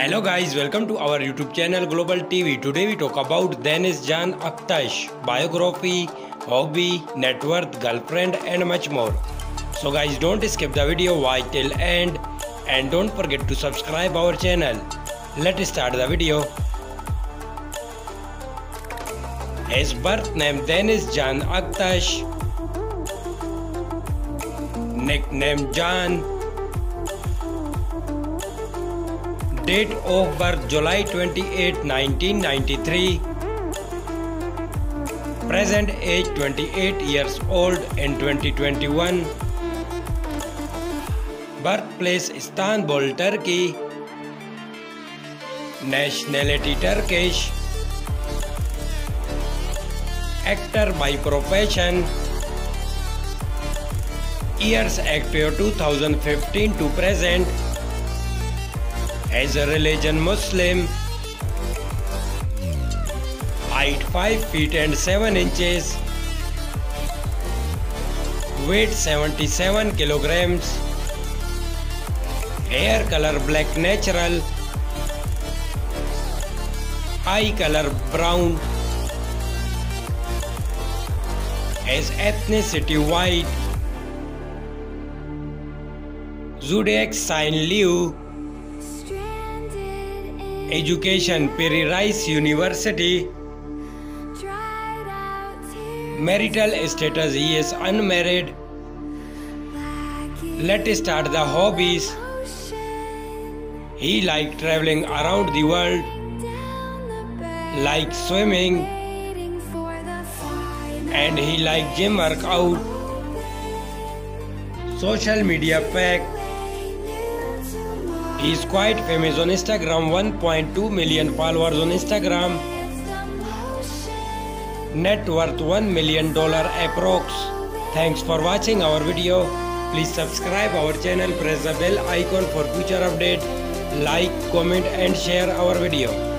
Hello guys, welcome to our YouTube channel Global TV. Today we talk about Deniz Can Aktaş, biography, hobby, net worth, girlfriend and much more. So guys don't skip the video, watch till end and don't forget to subscribe our channel. Let's start the video. His birth name Deniz Can Aktaş, nickname Jan. Date of birth July 28, 1993 present age 28 years old in 2021 birth place Istanbul Turkey nationality Turkish actor by profession years active 2015 to present. As a religion Muslim. Height 5 feet and 7 inches. Weight 77 kilograms. Hair color black natural. Eye color brown. As ethnicity white. Zodiac sign Leo. Education Piri Reis University. Marital status he is unmarried. Let's start the hobbies. He like traveling around the world, like swimming, and he like gym workout. Social media fact. He is quite famous on Instagram, 1.2 million followers on Instagram. Net worth 1 million dollar approx. Thanks for watching our video. Please subscribe our channel, press the bell icon for future update. Like, comment and share our video.